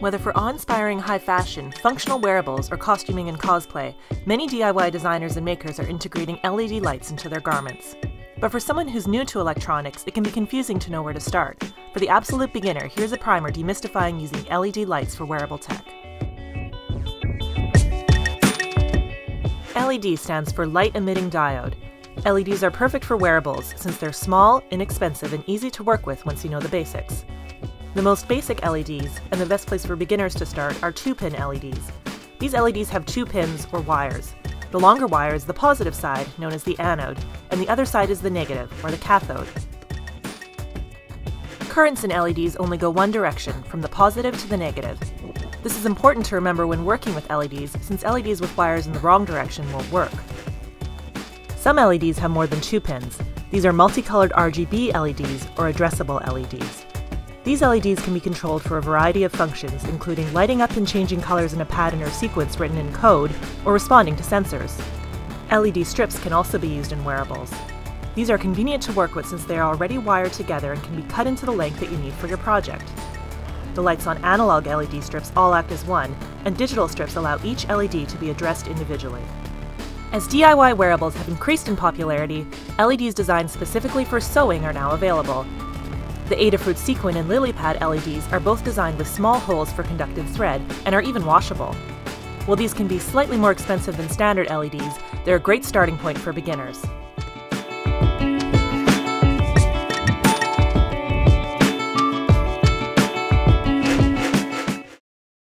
Whether for awe-inspiring high fashion, functional wearables, or costuming and cosplay, many DIY designers and makers are integrating LED lights into their garments. But for someone who's new to electronics, it can be confusing to know where to start. For the absolute beginner, here's a primer demystifying using LED lights for wearable tech. LED stands for Light Emitting Diode. LEDs are perfect for wearables since they're small, inexpensive, and easy to work with once you know the basics. The most basic LEDs, and the best place for beginners to start, are 2-pin LEDs. These LEDs have two pins, or wires. The longer wire is the positive side, known as the anode, and the other side is the negative, or the cathode. Currents in LEDs only go one direction, from the positive to the negative. This is important to remember when working with LEDs, since LEDs with wires in the wrong direction won't work. Some LEDs have more than two pins. These are multicolored RGB LEDs, or addressable LEDs. These LEDs can be controlled for a variety of functions, including lighting up and changing colors in a pattern or sequence written in code, or responding to sensors. LED strips can also be used in wearables. These are convenient to work with since they are already wired together and can be cut into the length that you need for your project. The lights on analog LED strips all act as one, and digital strips allow each LED to be addressed individually. As DIY wearables have increased in popularity, LEDs designed specifically for sewing are now available, the Adafruit Sequin and LilyPad LEDs are both designed with small holes for conductive thread and are even washable. While these can be slightly more expensive than standard LEDs, they're a great starting point for beginners.